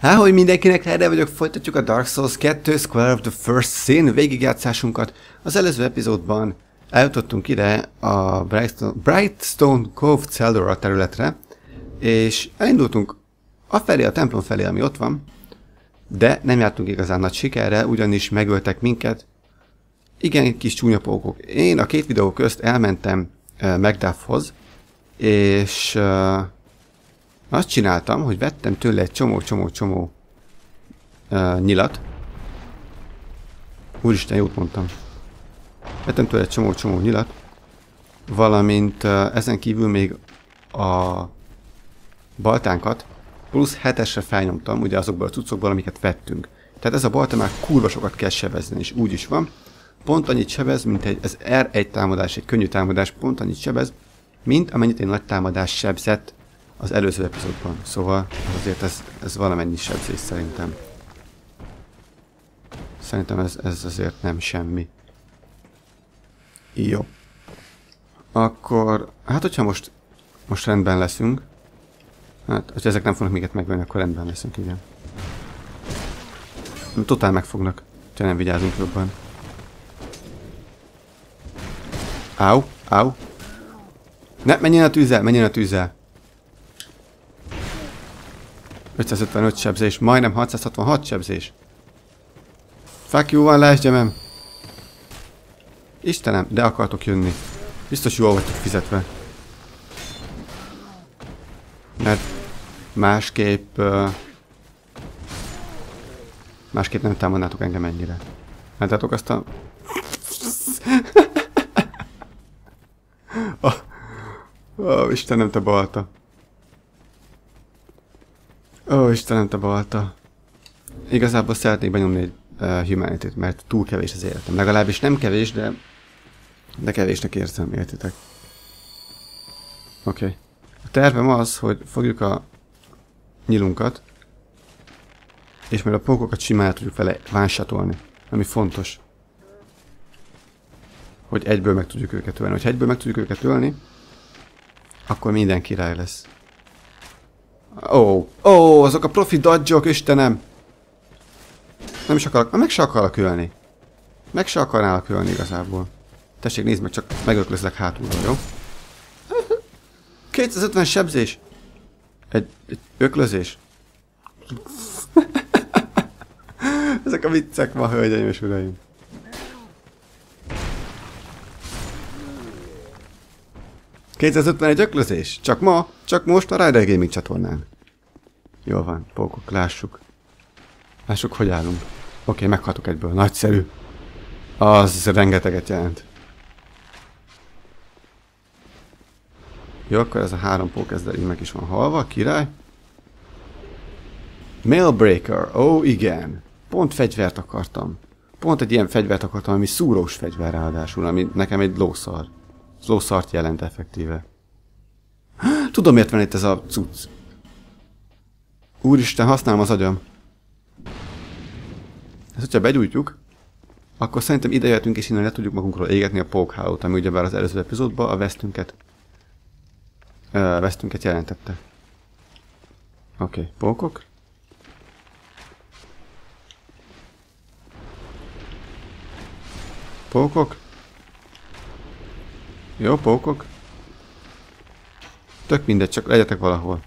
Háhogy mindenkinek, erre vagyok, folytatjuk a Dark Souls 2 Square of the First Sin végigjátszásunkat. Az előző epizódban eljutottunk ide a Brightstone, Brightstone Cove Celdora területre, és elindultunk afelé a templom felé, ami ott van, de nem jártunk igazán nagy sikerre, ugyanis megöltek minket. Igen, kis csúnya pókok. Én a két videó közt elmentem uh, Magdaffhoz, és uh, azt csináltam, hogy vettem tőle egy csomó-csomó-csomó uh, nyilat. Úristen, jót mondtam. Vettem tőle egy csomó-csomó nyilat, valamint uh, ezen kívül még a baltánkat plusz hetesre felnyomtam, ugye azokból a cuccokból, amiket vettünk. Tehát ez a balta már kurva sokat kell sebezni, és úgy is van. Pont annyit sebez, mint egy, ez R1 támadás, egy könnyű támadás, pont annyit sebez, mint amennyit egy nagy támadás sebzett az előző epizódban. Szóval azért ez, ez valamennyi sebzés szerintem. Szerintem ez, ez azért nem semmi. Jó. Akkor, hát hogyha most, most rendben leszünk, hát, hogyha ezek nem fognak minket megvenni, akkor rendben leszünk, igen. Totál megfognak, ha nem vigyázunk jobban. Áu, áu. Ne, menjen a tűzzel, menjen a tűzzel. 555 sebzés, majdnem 666 sebzés. Fuck you van, leesgyemem. Istenem, de akartok jönni. Biztos jól vagytok fizetve. Mert másképp... Uh, másképp nem támadnátok engem ennyire. Látjátok azt a... oh, oh, Istenem, te balta. Ó, Istenem, te balta. Igazából szeretnék benyomni egy uh, humanity mert túl kevés az életem. Legalábbis nem kevés, de de kevésnek érzem, értitek. Oké. Okay. A tervem az, hogy fogjuk a nyilunkat, és majd a pókokat simán tudjuk vele vánsatolni, ami fontos. Hogy egyből meg tudjuk őket ölni. Ha egyből meg tudjuk őket ölni, akkor minden király lesz. Ó, ó, azok a profi dodge Istenem! Nem is akarok, meg se akarok ölni. Meg se akarnálak ölni igazából. Tessék, nézd meg, csak megöklözlek hátulról, jó? 250 sebzés! Egy, egy öklözés. Ezek a viccek ma, hölgyeim és uraim. Egy öklözés? Csak ma? Csak most a Rider Gaming csatornán. Jól van, pókok, lássuk. Lássuk, hogy állunk. Oké, okay, meghaltok egyből. Nagyszerű. Az rengeteget jelent. Jó, akkor ez a három pók ezzel így meg is van halva, király. Mailbreaker, ó oh, igen. Pont fegyvert akartam. Pont egy ilyen fegyvert akartam, ami szúrós fegyver ráadásul, ami nekem egy lószar. Lószart jelent effektíve. Tudom, miért van itt ez a cucc. Úristen, használom az agyam. Ezt, hogyha begyújtjuk, akkor szerintem ide jöttünk és innen le tudjuk magunkról égetni a Pokehouse-t, ami ugyebár az előző epizódban a vesztünket uh, vesztünket jelentette. Oké, okay, pókok. Pókok. Jó, pókok. Tök mindegy, csak legyetek valahol.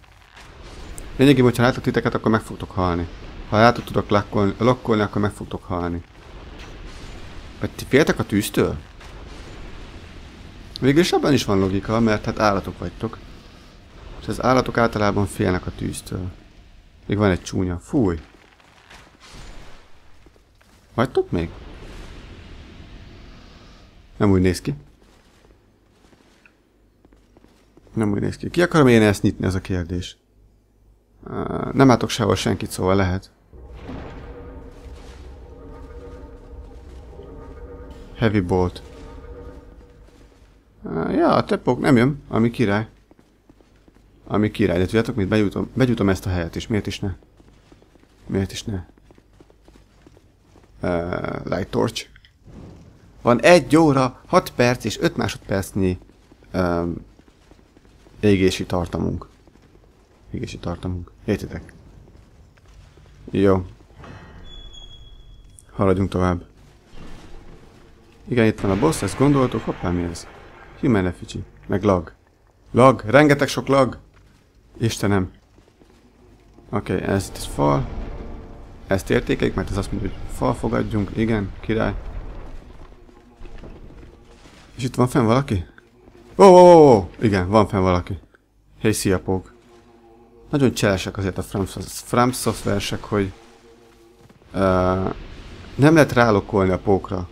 Lényegében, hogyha látok titeket, akkor meg fogtok halni. Ha látok tudok lakkolni, lokkolni, akkor meg fogtok halni. Vagy ti féltek a tűztől? Végülis abban is van logika, mert hát állatok vagytok. És az állatok általában félnek a tűztől. Még van egy csúnya. Fúj! Vagytok még? Nem úgy néz ki. Nem úgy néz ki. Ki akarom én ezt nyitni, az a kérdés. Nem látok sehol senkit, szóval lehet. Heavy bolt. Ja, a tepok nem jön, ami király. Ami király, de tudjátok mit? Begyújtom, begyújtom ezt a helyet is. Miért is ne? Miért is ne? Uh, light torch. Van egy óra, 6 perc és 5 másodpercnyi um, égési tartamunk. Égési tartamunk. Értitek? Jó. Haladjunk tovább. Igen, itt van a boss, ezt gondoltuk. Hoppá, mi ez? Human effigy. Meg lag. Lag! Rengeteg sok lag! Istenem. Oké, okay, ez itt fal. Ezt értékeljük, mert ez azt mondja, hogy fal fogadjunk. Igen, király. És itt van fenn valaki? Ó, oh, oh, oh, igen, van fenn valaki. Hey, szia, Pók. Nagyon cselesek azért a From Software-sek, hogy uh, nem lehet rálokolni a pókra.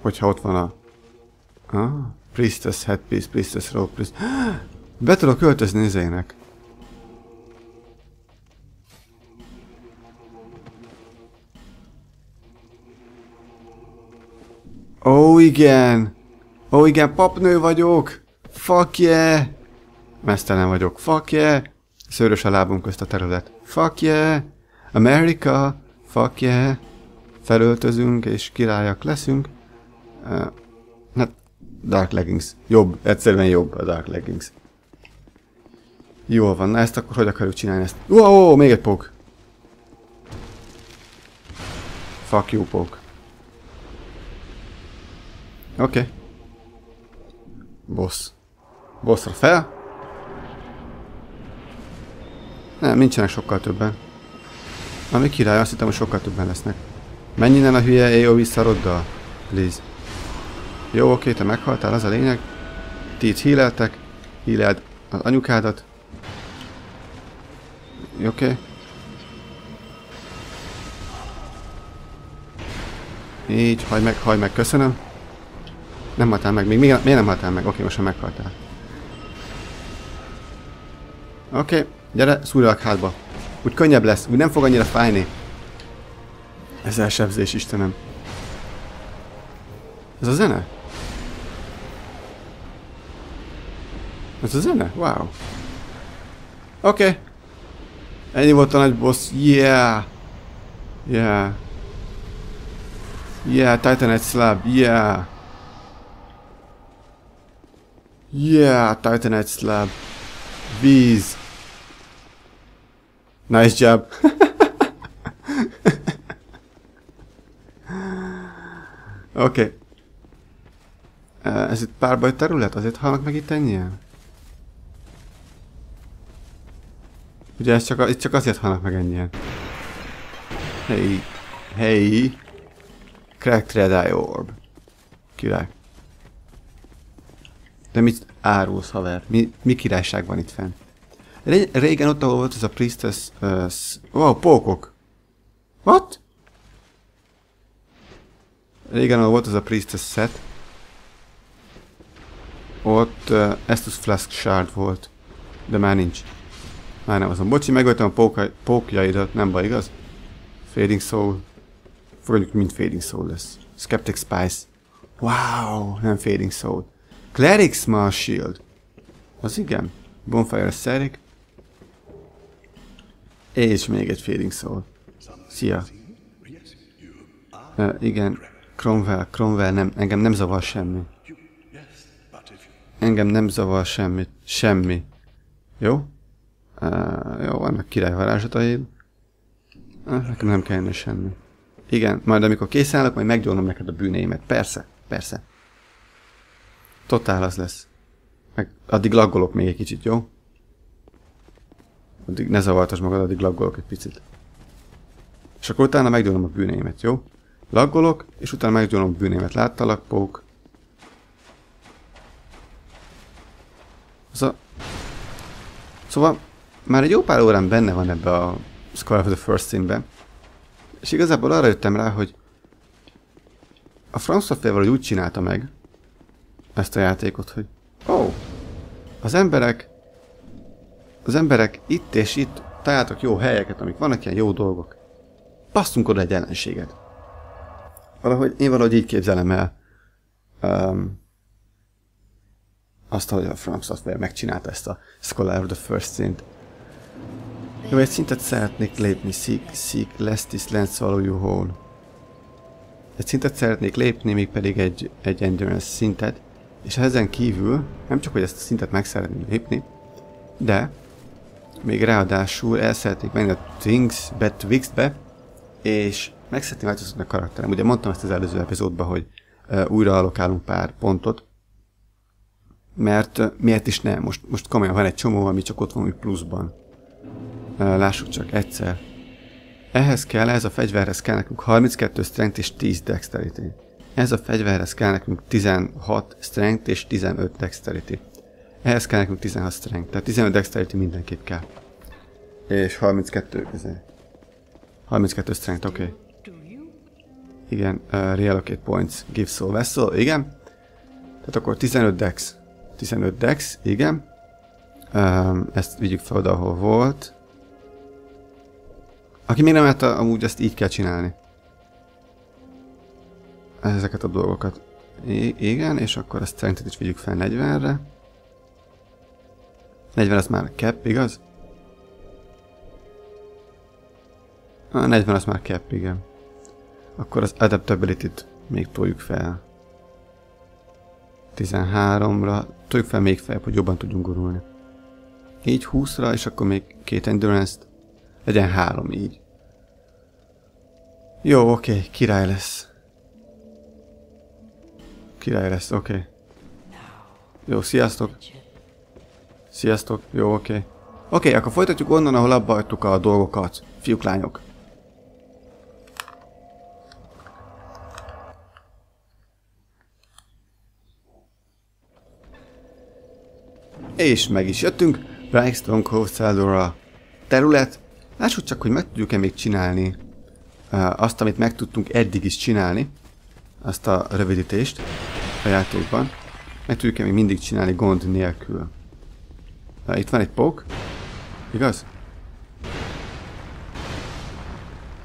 Hogyha ott van a... Ah, Priestess Headpiece, Priestess Robe, Priestess... Be tudok költözni nézének. Ó, oh, igen! Ó, oh, igen, papnő vagyok! Fuck yeah! Mesztelen vagyok. Fuck yeah! Szőrös a lábunk közt a terület. Fuck yeah! America! Fuck yeah! Felöltözünk és királyak leszünk. Uh, hát, Dark Leggings. Jobb, egyszerűen jobb a Dark Leggings. Jól van, na ezt akkor hogy akarjuk csinálni ezt? Wow, még egy pók. Fuck you, pók. Oké. Okay. Boss. Bossra fel. Nem, nincsenek sokkal többen. Ami király, azt hittem, hogy sokkal többen lesznek. Menj innen a hülye éjó visszaroddal, Liz. Jó, oké, te meghaltál, az a lényeg. Ti itt híleltek. Híleld az anyukádat. Oké. Így, haj meg, haj meg, köszönöm. Nem haltál meg, még miért nem haltál meg? Oké, most már meghaltál. Oké. Okay. Gyere, szúrjalak hátba. Úgy könnyebb lesz, úgy nem fog annyira fájni. Ez elsebzés, Istenem. Ez a zene? Ez a zene? Wow. Oké. Okay. Ennyi volt a nagy boss. Yeah. Yeah. Yeah, Titanite slab. Yeah. Yeah, Titanite slab. Víz. Nice job. Oké. Okay. Uh, ez itt párbaj terület? Azért halnak meg itt ennyien? Ugye ez csak, itt csak azért halnak meg ennyien. Hey. Hey. Cracked Red Eye Orb. Király. De mit árulsz, haver? Mi, mi királyság van itt fenn? Régen ott, ahol volt ez a Priestess... Uh, wow, pókok! What? Régen, ahol volt ez a Priestess set, ott uh, Estus Flask Shard volt. De már nincs. Már nem azon. Bocsi, megöltem a póka, pókjaidat, nem baj, igaz? Fading Soul. Fogadjuk, mint Fading Soul lesz. Skeptic Spice. Wow, nem Fading Soul. Cleric Small Shield. Az igen. Bonfire Seric. És még egy Fading Soul. Szia. Uh, igen, Cromwell, Cromwell, nem, engem nem zavar semmi. Engem nem zavar semmi, semmi. Jó? Uh, jó, vannak király varázsataid. Uh, nekem nem kellene semmi. Igen, majd amikor készen majd meggyónom neked a bűnéimet. Persze, persze. Totál az lesz. Meg addig laggolok még egy kicsit, jó? Addig ne zavartas magad, addig laggolok egy picit. És akkor utána meggyónom a bűnémet, jó? Laggolok, és utána meggyónom a bűnémet. Láttalak, pók? Szóval... Szóval már egy jó pár órán benne van ebbe a Scar of the First Sin-be. És igazából arra jöttem rá, hogy a From Software úgy csinálta meg ezt a játékot, hogy ó, oh, az emberek az emberek itt és itt találtak jó helyeket, amik vannak ilyen jó dolgok. Passzunk oda egy ellenséget. Valahogy, én valahogy így képzelem el um, azt, hogy a From Software megcsinálta ezt a Scholar of the First Szint. Jó, egy szintet szeretnék lépni, seek, seek, land swallow you whole. Egy szintet szeretnék lépni, még pedig egy, egy endurance szintet, és ezen kívül, nem csak, hogy ezt a szintet meg szeretném lépni, de még ráadásul el szeretnék menni a Twinks-be, Twix-be, és meg szeretném változtatni a karakterem. Ugye mondtam ezt az előző epizódban, hogy uh, újra alokálunk pár pontot, mert uh, miért is nem? Most, most komolyan van egy csomó, ami csak ott van úgy pluszban. Uh, lássuk csak egyszer. Ehhez kell, ez a fegyverhez kell nekünk 32 strength és 10 dexterity. Ez a fegyverhez kell nekünk 16 strength és 15 dexterity. Ehhez kell nekünk 16 strength, tehát 15 dexterity mindenképp kell. És 32 közé. 32 strength, oké. Okay. Igen, uh, reallocate points, give soul vessel, igen. Tehát akkor 15 dex. 15 dex, igen. Um, ezt vigyük fel oda, ahol volt. Aki még nem látta, amúgy ezt így kell csinálni. Ezeket a dolgokat. I igen, és akkor ezt szerinted is vigyük fel 40-re. 40 az már cap, igaz? A 40 az már cap, igen. Akkor az adaptability-t még toljuk fel. 13-ra. Toljuk fel még fel, hogy jobban tudjunk gurulni. Így 20-ra, és akkor még két endurance-t. Legyen három így. Jó, oké, okay, király lesz. Király lesz, oké. Okay. Jó, sziasztok. Sziasztok, jó, oké. Okay. Oké, okay, akkor folytatjuk onnan, ahol abba a dolgokat. Fiúk, lányok. És meg is jöttünk. Cove Celdora terület. Lássuk csak, hogy meg tudjuk-e még csinálni uh, azt, amit meg tudtunk eddig is csinálni. Azt a rövidítést a játékban. Meg tudjuk-e még mindig csinálni gond nélkül. Uh, itt van egy pók. Igaz?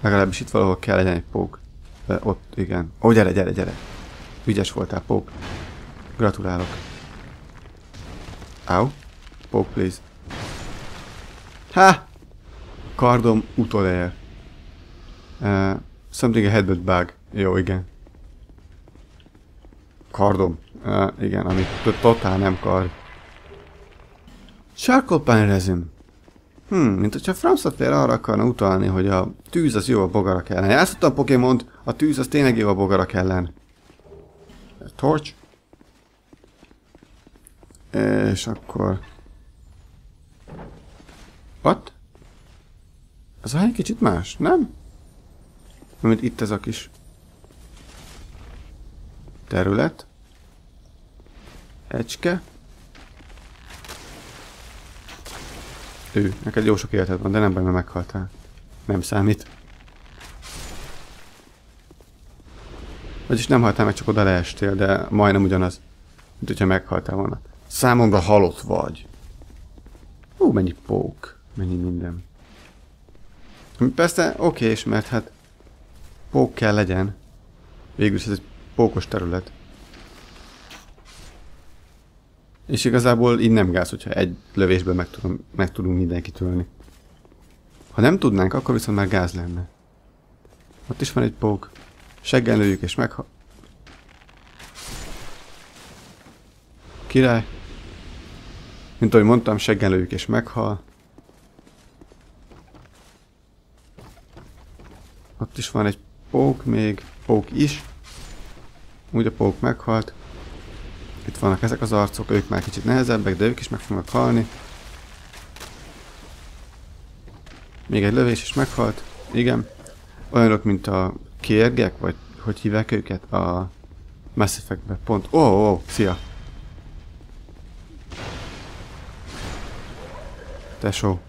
Legalábbis itt valahol kell legyen egy pók. Ott, igen. Ó, oh, gyere, gyere, gyere. Ügyes voltál, pók. Gratulálok. Ow. Poke, please. Ha! Kardom utolér. Uh, something a headbutt bug. Jó, igen. Kardom. Uh, igen, ami totál nem kard. Charcoal resin. Hmm, mint hogyha From Software arra akarna utalni, hogy a tűz az jó a bogarak ellen. Játszottam Pokémon, a tűz az tényleg jó a bogarak ellen. Torch. És akkor... What? Ez a hely kicsit más, nem? Mint itt ez a kis terület. Ecske. Ő, neked jó sok életed van, de nem baj, mert meghaltál. Nem számít. Vagyis nem haltál meg, csak oda leestél, de majdnem ugyanaz, mint hogyha meghaltál volna. Számomra halott vagy. Ó, mennyi pók. Mennyi minden. Persze, oké, és mert hát pók kell legyen. Végülis ez egy pókos terület. És igazából így nem gáz, hogyha egy lövésből meg, tudom, meg tudunk mindenkit ölni. Ha nem tudnánk, akkor viszont már gáz lenne. Ott is van egy pók. Seggen lőjük és megha... Király. Mint ahogy mondtam, seggelőjük és meghal. Ott is van egy pók még, pók is. Úgy a pók meghalt. Itt vannak ezek az arcok, ők már kicsit nehezebbek, de ők is meg fognak halni. Még egy lövés is meghalt. Igen. Olyanok, mint a kérgek, vagy hogy hívják őket a Mass Effect-be. Pont. Ó, oh, oh, szia! Tesó.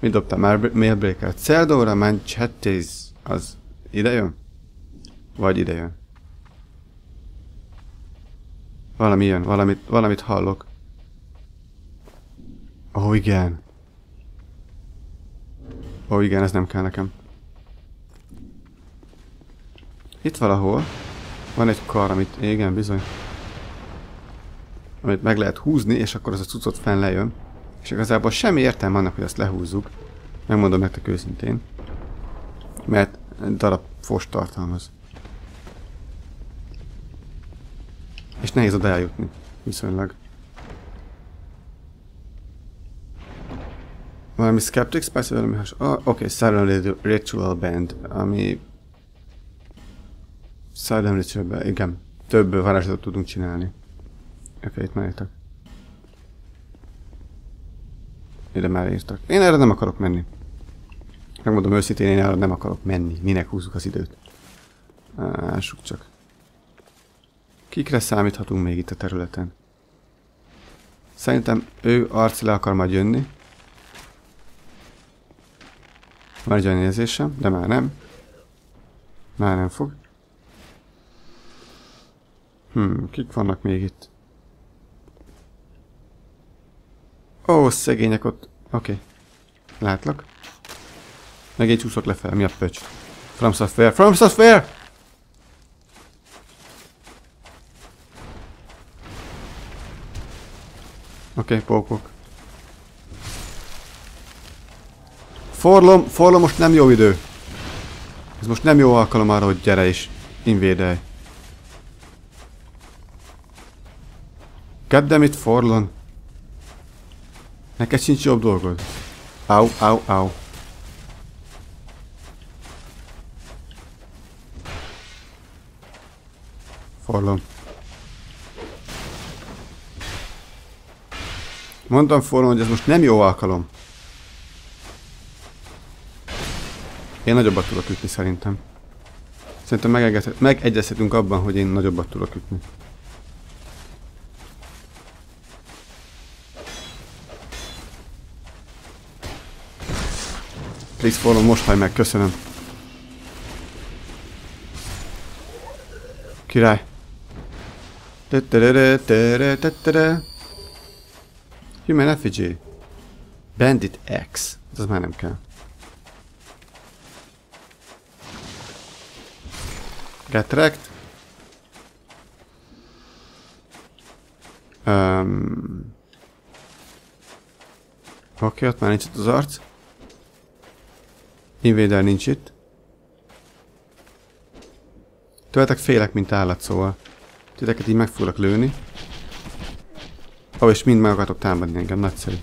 Mi dobtam már mailbreaker Celdóra Manchettes. Az ide jön? Vagy ide jön? Valami jön, valamit, valamit hallok. Ó, oh, igen. Ó, oh, igen, ez nem kell nekem. Itt valahol van egy kar, amit, igen, bizony. Amit meg lehet húzni, és akkor az a cuccot fenn lejön. És igazából semmi értelme annak, hogy azt lehúzzuk. Megmondom nektek őszintén. Mert darab fos tartalmaz. És nehéz oda eljutni. Viszonylag. Valami Skeptic Spice, valami has... Oh, Oké, okay, Silent Ritual Band, ami... Silent Ritual igen. Több varázslatot tudunk csinálni. Oké, okay, itt már. Ide már írtak. Én erre nem akarok menni. Megmondom őszintén, én erre nem akarok menni. Minek húzzuk az időt? Ássuk csak. Kikre számíthatunk még itt a területen? Szerintem ő arc le akar majd jönni. Van egy olyan érzésem, de már nem. Már nem fog. Hmm, kik vannak még itt? Ó, szegények ott. Oké. Okay. Látlak. Meg én csúszok lefelé, mi a pöcs? From Software, From Software! Oké, okay, pókok. Forlom, forlom most nem jó idő. Ez most nem jó alkalom arra, hogy gyere és invédelj. Goddammit, Forlon. Neked sincs jobb dolgod. Au, au, au. Forlon. Mondtam Forlon, hogy ez most nem jó alkalom. Én nagyobbat tudok ütni szerintem. Szerintem megegyezhetünk abban, hogy én nagyobbat tudok ütni. Please follow, most haj meg, köszönöm. Király. Human effigy. Bandit X. Ez már nem kell. Wrecked. Um, Oké, okay, ott már nincs itt az arc. Invader nincs itt. Tőletek félek, mint állat, szóval. Titeket így meg foglak lőni. Ó, és mind meg akartok támadni engem, nagyszerű.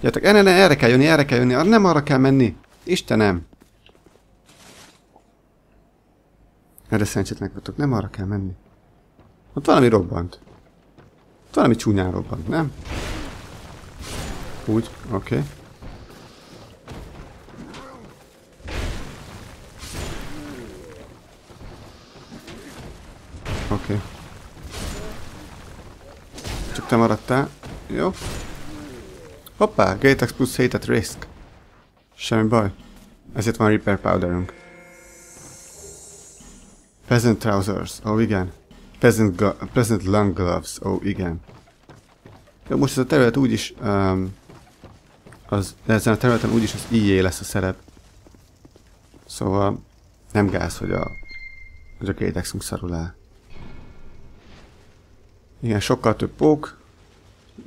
Gyertek, ne, erre kell jönni, erre kell jönni, nem arra kell menni. Istenem! Erre szerencsétlenek vagytok, nem arra kell menni. Ott valami robbant. Ott valami csúnyán robbant, nem? Úgy, oké. Okay. Oké. Okay. Csak te maradtál. Jó. Hoppá, Gatex plusz 7 at risk. Semmi baj. Ezért van repair powderünk. Peasant trousers. Ó, oh, igen. Peasant, peasant lung gloves. Ó, oh, igen. Jó, most ez a terület úgyis... Um, az, ezen a területen úgyis az IE lesz a szerep. Szóval nem gáz, hogy a, hogy a Gatexunk szarul áll. Igen, sokkal több pók.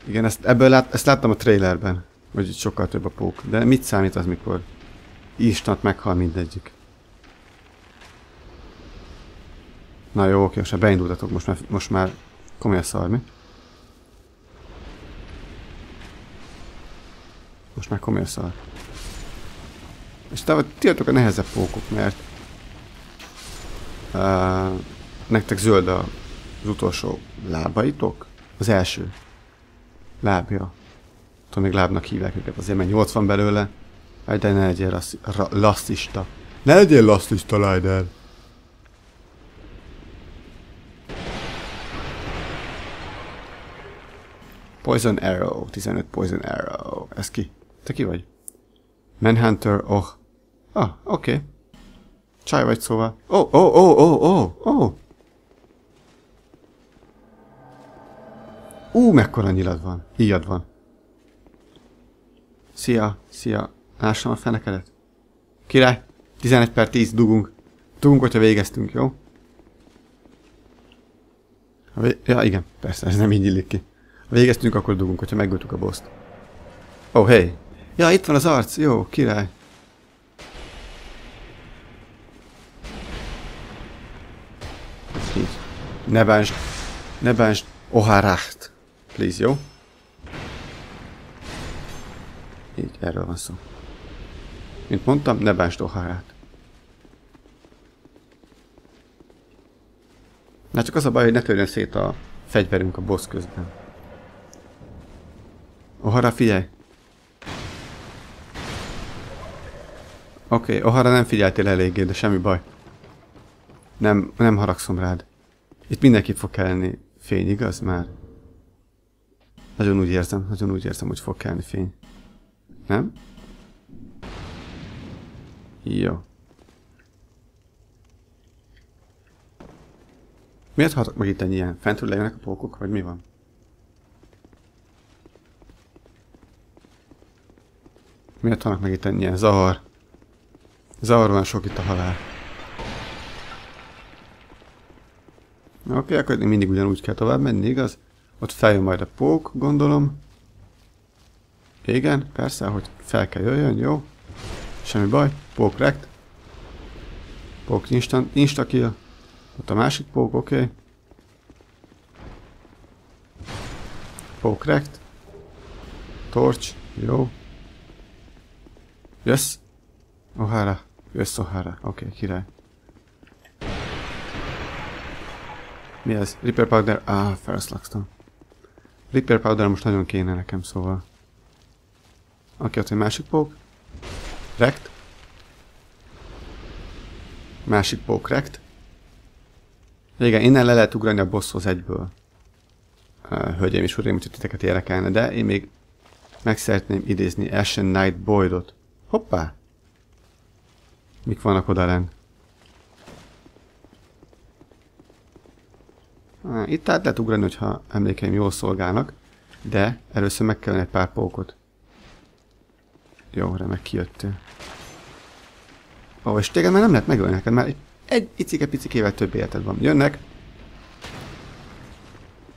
Igen, ezt, ebből lát, ezt láttam a trailerben, hogy sokkal több a pók. De mit számít az, mikor instant meghal mindegyik? Na jó, oké, most már beindultatok, most már, most már komoly szar, mi? Most már komoly szar. És ti a nehezebb pókok, mert uh, nektek zöld a az utolsó lábaitok? Az első. Lábja. Tudom, még lábnak hívják őket, azért mert 80 belőle. Aj, de ne legyél lasszista. Ne legyél lasszista, Ryder. Poison Arrow, 15 Poison Arrow. Ez ki? Te ki vagy? Manhunter, oh. Ah, oké. Okay. Csaj vagy szóval. Oh, oh, oh, oh, oh, oh. Ú, mekkora nyilad van. Híjad van. Szia, szia. Lássam a fenekedet. Király, 11 per 10, dugunk. Dugunk, hogyha végeztünk, jó? Ja, igen, persze, ez nem így illik ki. Ha végeztünk, akkor dugunk, hogyha megöltük a boszt. Ó, oh, hey. Ja, itt van az arc. Jó, király. Így. Ne bánsd. Ne bánsd. Oharacht. Please, jó? Így, erről van szó. Mint mondtam, ne bánsd Oharát. Na csak az a baj, hogy ne törjön szét a fegyverünk a boss közben. Ohara, figyelj! Oké, okay, Ohara nem figyeltél eléggé, de semmi baj. Nem, nem haragszom rád. Itt mindenki fog kelleni fény, igaz már? Nagyon úgy érzem, nagyon úgy érzem, hogy fog kelleni fény. Nem? Jó. Miért haltak meg itt ennyi ilyen? Fentről lejönnek a pókok, vagy mi van? Miért halnak meg itt ennyi ilyen? Zavar. Zavar van sok itt a halál. Oké, okay, akkor mindig ugyanúgy kell tovább menni, igaz? Ott feljön majd a pók, gondolom. Igen, persze, hogy fel kell jöjjön, jó? Semmi baj. Pók rekt. Pók instant, insta kill. Ott a másik pók, oké. Okay. Pók rekt. Torch, jó. Jössz. Ohara. Jössz Ohara. Oké, okay, király. Mi ez? Repair Powder? Ah, Ferris Luxton. Repair Powder most nagyon kéne nekem, szóval. Okay, ott egy másik pók. Rekt. Másik pók rekt. Igen, innen le lehet ugrani a bosshoz egyből. Hölgyeim és uraim, hogy titeket érdekelne, de én még meg szeretném idézni Ashen Knight Boydot. Hoppá! Mik vannak oda Itt át lehet ugrani, hogyha emlékeim jól szolgálnak, de először meg kellene egy pár pókot. Jó, remek, kijöttél. Ó, és téged már nem lehet megölni neked, mert egy icike-picikével több életed van. Jönnek.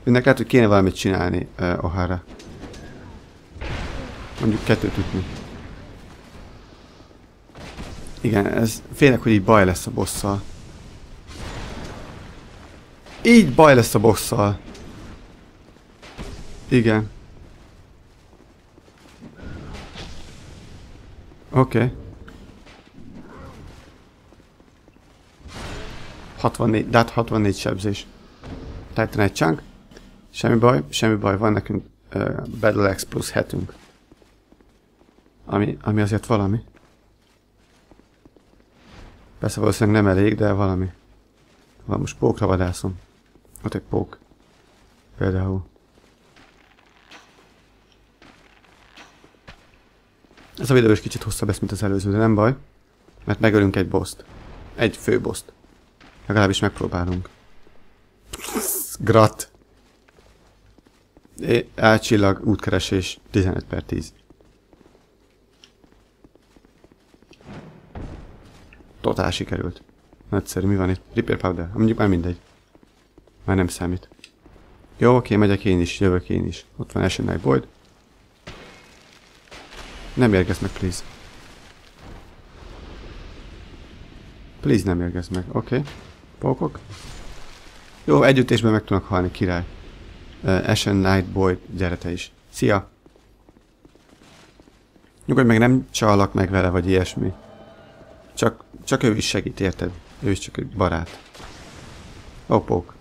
Jönnek lehet, hogy kéne valamit csinálni uh, Ohara. Mondjuk kettőt ütni. Igen, ez félek, hogy így baj lesz a bosszal. Így baj lesz a bosszal. Igen. Oké. Okay. 64, de hát 64 sebzés. Titan egy chunk. Semmi baj, semmi baj, van nekünk uh, Battle X plusz hetünk. Ami, ami azért valami. Persze valószínűleg nem elég, de valami. Van most pókra vadászom. Ott egy pók. Például. Ez a videó is kicsit hosszabb lesz, mint az előző, de nem baj. Mert megölünk egy boszt. Egy fő boszt. Legalábbis megpróbálunk. Grat. Elcsillag, útkeresés, 15 per 10. Totál sikerült. Nagyszerű, mi van itt? Repair powder. Mondjuk már mindegy. Már nem számít. Jó, oké, megyek én is, jövök én is. Ott van Ashen Boyd. Nem érgez meg, please. Please nem érgez meg, oké. Okay. Pókok. Jó, együttésben meg tudnak halni, király. Uh, Ashen Night Boy, gyere te is. Szia! Nyugodj meg, nem csalak meg vele, vagy ilyesmi. Csak, csak ő is segít, érted? Ő is csak egy barát. Ó, oh, pók.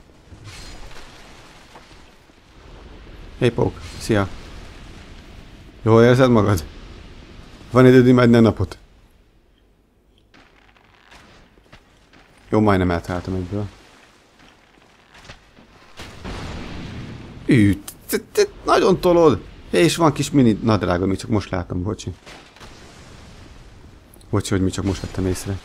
Hey, pók. Szia. Jól érzed magad? Van időd imádni napot? Jó, majdnem eltaláltam egyből. Üt, nagyon tolod! És van kis mini nadrága, mi csak most láttam, bocsi. Bocsi, hogy mi csak most vettem észre.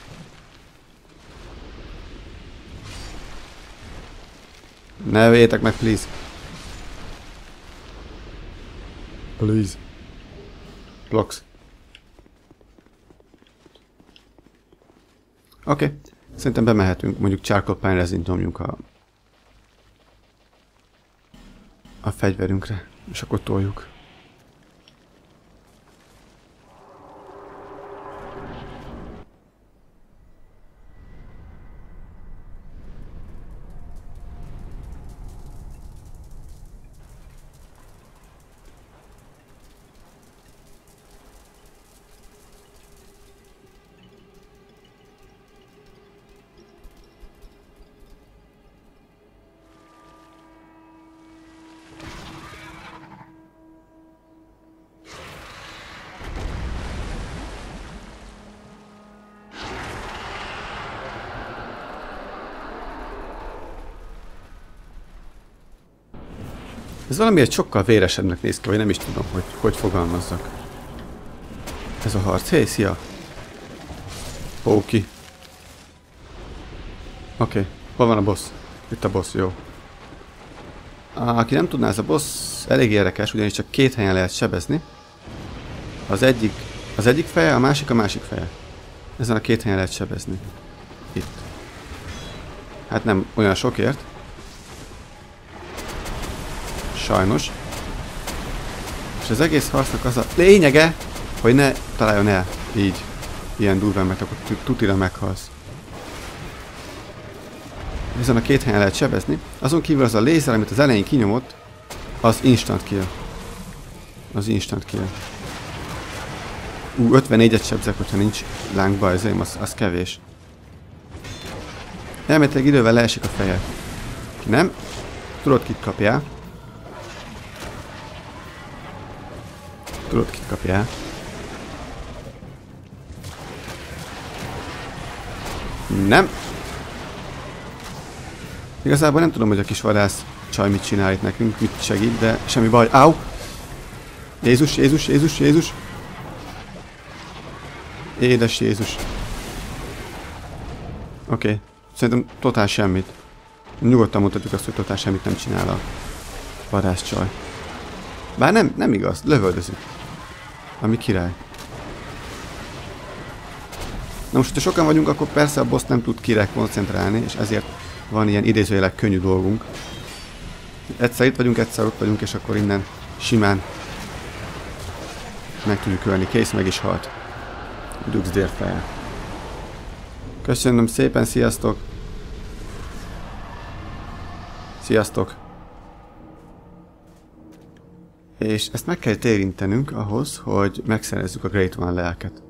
Ne vétek meg, please. Please. Blocks. Oké. Okay. Szerintem bemehetünk, mondjuk Charcoal Pine Resin nyomjunk a, a fegyverünkre, és akkor toljuk. Ez valamiért sokkal véresebbnek néz ki, vagy nem is tudom, hogy hogy fogalmazzak. Ez a harc. Hé, hey, szia! Póki. Oké, okay. hol van a boss? Itt a boss, jó. Aki nem tudná, ez a boss elég érdekes, ugyanis csak két helyen lehet sebezni. Az egyik, az egyik feje, a másik a másik feje. Ezen a két helyen lehet sebezni. Itt. Hát nem olyan sokért. Sajnos. És az egész harcnak az a lényege, hogy ne találjon el így ilyen durván, mert akkor tutira meghalsz. Ezen a két helyen lehet sebezni. Azon kívül az a lézer, amit az elején kinyomott, az instant kill. Az instant kill. Ú, 54-et sebzek, hogyha nincs lángba, ez az, az kevés. Elméletileg idővel leesik a feje. Nem? Tudod, kit kapjál. Tudod, kit kapjál. Nem. Igazából nem tudom, hogy a kis vadász csaj mit csinál itt nekünk, mit segít, de semmi baj. Áú! Jézus, Jézus, Jézus, Jézus! Édes Jézus. Oké. Okay. Szerintem totál semmit. Nyugodtan mutatjuk azt, hogy totál semmit nem csinál a vadász csaj. Bár nem, nem igaz, lövöldözünk. Ami király. Na most, ha sokan vagyunk, akkor persze a boss nem tud kire koncentrálni, és ezért van ilyen idézőjeleg könnyű dolgunk. Egyszer itt vagyunk, egyszer ott vagyunk, és akkor innen simán meg tudjuk ölni. Kész, meg is halt. Dux feje. Köszönöm szépen, sziasztok! Sziasztok! És ezt meg kell térintenünk ahhoz, hogy megszerezzük a Great One lelket.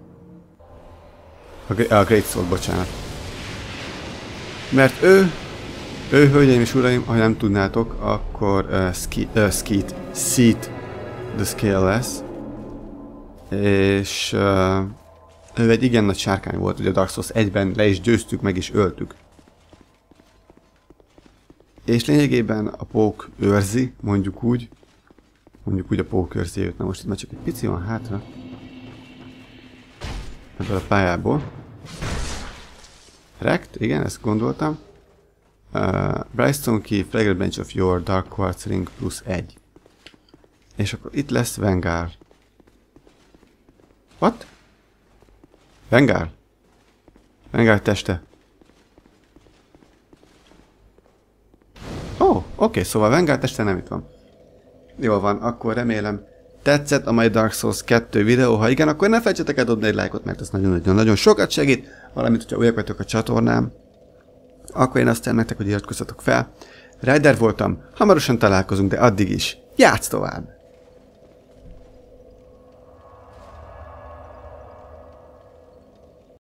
A, a Great Soul, bocsánat. Mert ő, ő, hölgyeim és uraim, ha nem tudnátok, akkor uh, ski, uh, Skeet, Seat the Scale lesz. És uh, ő egy igen nagy sárkány volt, ugye Dark Souls 1-ben le is győztük, meg is öltük. És lényegében a pók őrzi, mondjuk úgy. Mondjuk úgy a pók őrzi őt. Na most itt már csak egy pici van hátra. Ebből a pályából. Rekt, igen, ezt gondoltam. Uh, Brightstone Key, Fragrant Bench of Your Dark Quartz Ring plusz 1. És akkor itt lesz Vanguard. What? Vanguard? Vanguard teste. Ó, oh, oké, okay, szóval Vanguard teste nem itt van. Jól van, akkor remélem tetszett a mai Dark Souls 2 videó. Ha igen, akkor ne felejtsetek el dobni egy lájkot, mert ez nagyon-nagyon sokat segít. Valamint, hogyha újak vagytok a csatornám, akkor én azt nektek, hogy iratkozzatok fel. Rider voltam, hamarosan találkozunk, de addig is játsz tovább!